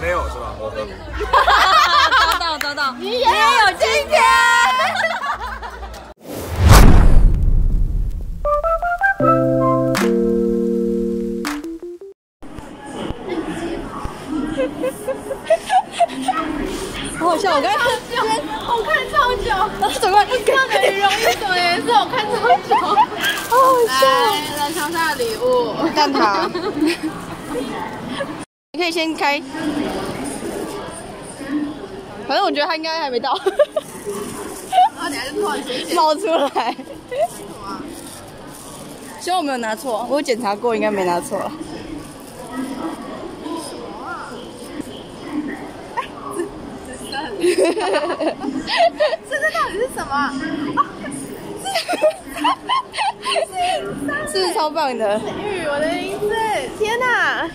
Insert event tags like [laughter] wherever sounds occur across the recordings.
没有是吧？我喝。找到找到，你也有今天。好好笑，我刚才我看超久，怎么不知道的羽绒衣什么颜色，我看超久。好好笑？来，冷长沙的礼物，蛋挞。你可以先开，反正我觉得他应该还没到，然后等下就突然出现。冒出来。希望我没有拿错，我有检查过，应该没拿错。这这到底是什么？[laughs] 是不是超棒的？玉，我的名字，天哪！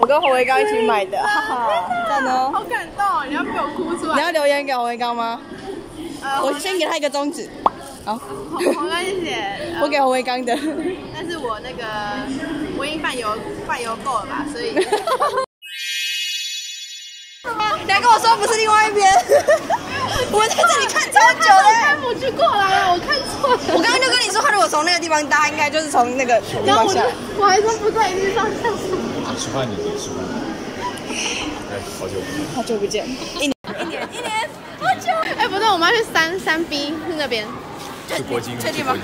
我跟侯维刚一起买的，哈哈，赞哦！好感动，你要被我哭出来你。要留言给侯维刚吗？呃我先给他一个中指。好，我跟你写，我给侯维刚的。但是我那个我已经半油半油够了吧，所以 [laughs] 你还跟我说不是另外一边，我在这里看超久看的。不去过来了，我看错了。我刚刚就跟你说，他如果从那个地方搭，应该就是从那个地方下。我还说不在，一定方向。吃饭你吃饭。哎，好久不见。好久不见，一年一年一年，好久。哎，不对，我们要去三三 B 是那边，去国金，确定吗。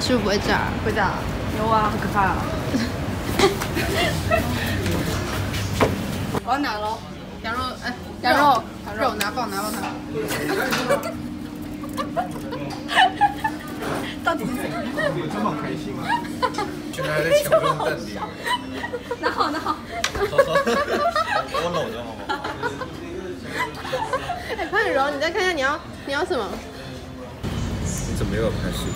是不是不会炸？不知道，有啊，好可怕啊！我要拿喽，羊肉，哎，羊肉，肉拿放拿放拿爆。到底是谁？有这么开心吗？居然还在抢这种淡定。拿好拿好。我搂着好吗？哎，潘雨柔，你再看一下你要你要什么？你怎么又要拍视频？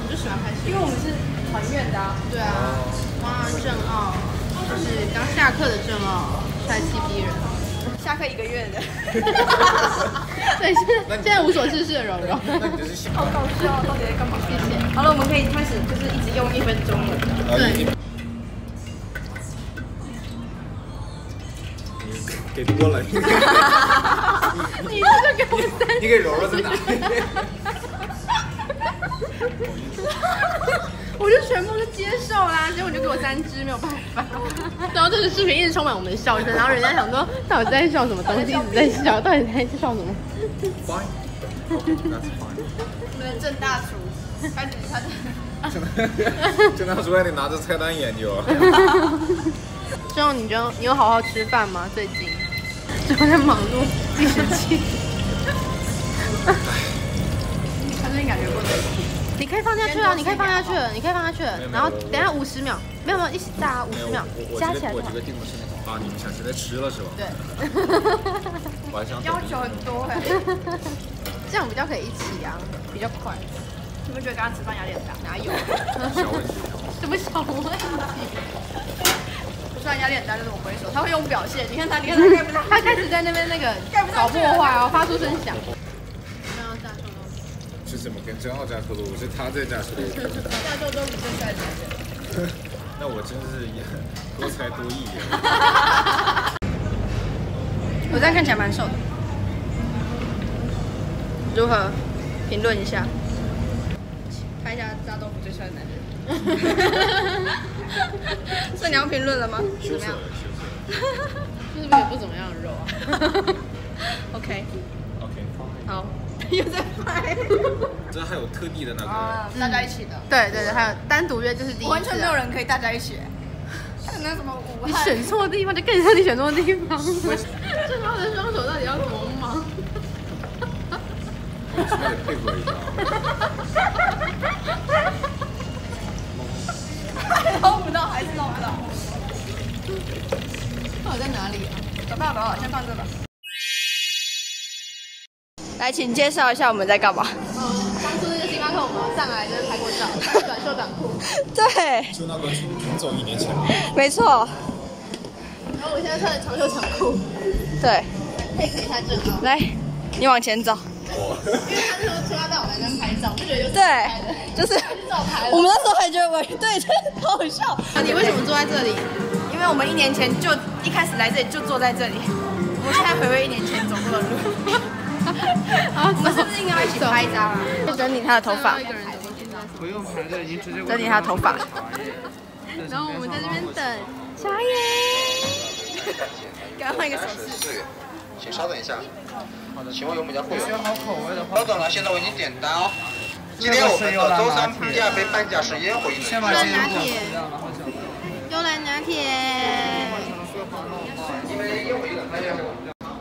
我就喜欢拍视频。因为我们是团院的啊。对啊，哇，郑傲，就是刚下课的郑傲，帅气逼人。下课一个月的。[laughs] 对，现在现在无所事事的柔柔。好搞笑，到底在干嘛？谢谢。好了，我们可以开始，就是一直用一分钟了。对你给多了，你这就给我三你给柔柔在哪？[laughs] 我就全部都接受啦，结果你就给我三只，没有办法。[laughs] 然后这个视频一直充满我们的笑声，然后人家想说到底在笑什么东西，一直在笑，到底在笑什么？Fine. Okay, that's fine. 我们的郑大厨开始他的。真的，真的出来你拿着菜单研究啊？[laughs] 之后你就你有好好吃饭吗？最近就在忙碌计时器。[laughs] 他最近感觉过得你可以放下去啊，你可以放下去了，你可以放下去然后等下五十秒，没有没有一起炸五十秒加起来我这。个定的是那种啊，你们想现在吃了是吧？对，[laughs] 我还想要求很多哎。[laughs] 这样比较可以一起啊，比较快。你们觉得刚刚吃饭压力很大？哪有？小问题。什么小问题？不算压力很大，就是我不会说，他会用表现。你看他，你看他 [laughs] 他开始在那边那个搞破坏哦，发出声响。是怎么跟真浩加速度？是他在加速度。大豆都比正在讲。那我真是也多才多艺啊！[laughs] 我这样看起来蛮瘦的，如何？评论一下。看一下炸豆腐最帅的男人。[laughs] 所以你要评论了吗？羞涩了，羞涩了。就是那个不怎么样的肉啊。[laughs] OK，好，[laughs] 又在拍。[laughs] 这还有特地的那个，啊，大家一起的。对对对，还有单独约就是第一。完全没有人可以大家一起。[laughs] 看那什么武汉。你选错地方，就更像你选错地方了。郑浩的双手到底要怎么忙？我是不是得配合一下？捞不到，还是捞不到。到底在哪里啊？找到找到，先放这吧。来，请介绍一下我们在干嘛。嗯，当初那个星巴克我们上来就是拍过照，穿短袖短裤。对，就那个重走一年前，没错，然后我现在穿的长袖长裤，对。配合一下正好。来，你往前走。因为他那时候说要带我来那边拍照，我就觉得有对，就是照拍了。我们那时候还觉得我对，真的好笑。啊你为什么坐在这里？因为因为我们一年前就一开始来这里就坐在这里，我现在回味一年前走过的路。啊，我们是不是应该要一起拍一张啊？整理他的头发，不用排队，已经直接整理他的头发。然后我们在这边等茶叶。给他换一个手势。四元，请稍等一下。请问有没有会员？选好口味的话稍，等了，现在我已经点单哦。今天我们的周三第二杯半价是烟火一先轮。把这个拿铁吃掉，然后就。幽兰拿铁。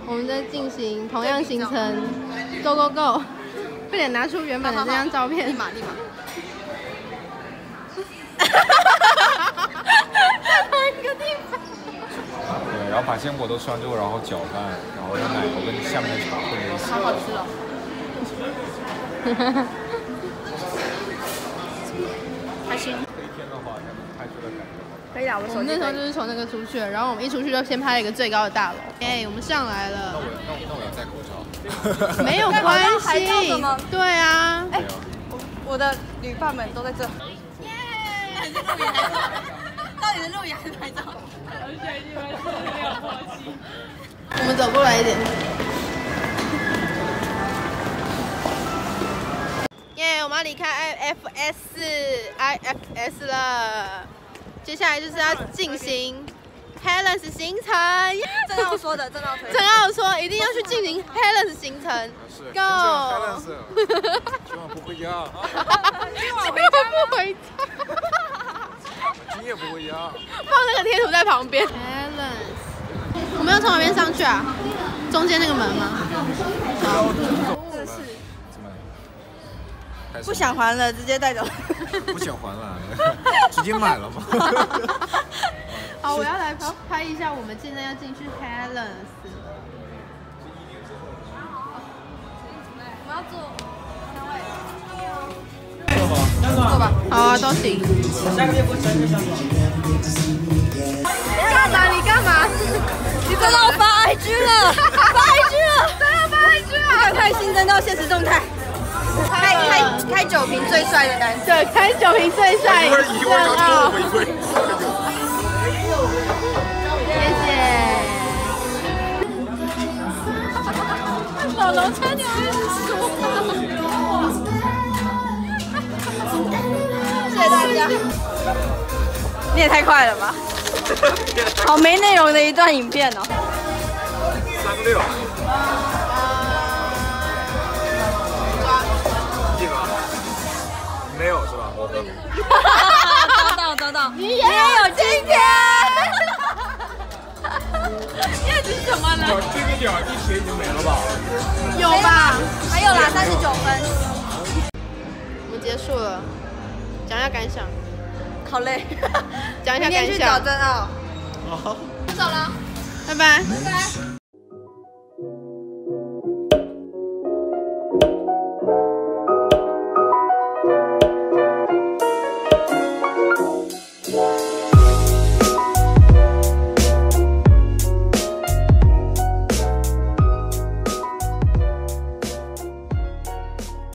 我们在进行同样行程，Go Go Go！快点拿出原本的这张照片。立马立马。在同一个地方。对，然后把坚果都吃完之后，然后搅拌，然后让奶油跟下面的茶混在一起。好好吃哦。[laughs] 开心。这一天的话，他们拍出的感觉。可以啊，我我们那时候就是从那个出去，然后我们一出去就先拍了一个最高的大楼。哎、我们上来了，那我那我那我要戴口罩。[laughs] 没有关还照着吗系。对啊，哎，我我的旅伴们都在这。耶！还是录影还是？到底是录影还是拍照？我们走过来一点。要离开 IFS IFS 了，接下来就是要进行 Helen's 行程。[laughs] 郑浩说的，郑浩推陈浩说一定要去进行 Helen's 行程，Go！今晚不回家，[laughs] 今晚不回家，今夜不回家。放那个贴图在旁边。Helen's，我们要从哪边上去啊？中间那个门吗？好。不想还了，直接带走。[laughs] 不想还了，直接买了吗？[laughs] 好，我要来拍拍一下，我们现在要进去 Helen's。我要做。坐吧。好啊，都行。干嘛？你干嘛？你真的要发 IG 了，发 IG 了，真的发 IG 了？赶快新增到现实动态。开开开酒瓶最帅的男生，对，开酒瓶最帅，一会儿一会儿郑刚傲我一会儿。谢谢。老龙差点被谢谢大家。你也太快了吧！好没内容的一段影片哦。三个六。是吧？我喝。找到找到，你也有今天。叶子怎么了？这个点一学已经没了吧？有吧？还有啦，三十九分，我们结束了，讲一下感想，好累。讲一下感明天去找想，真奥。走了，拜拜。拜拜。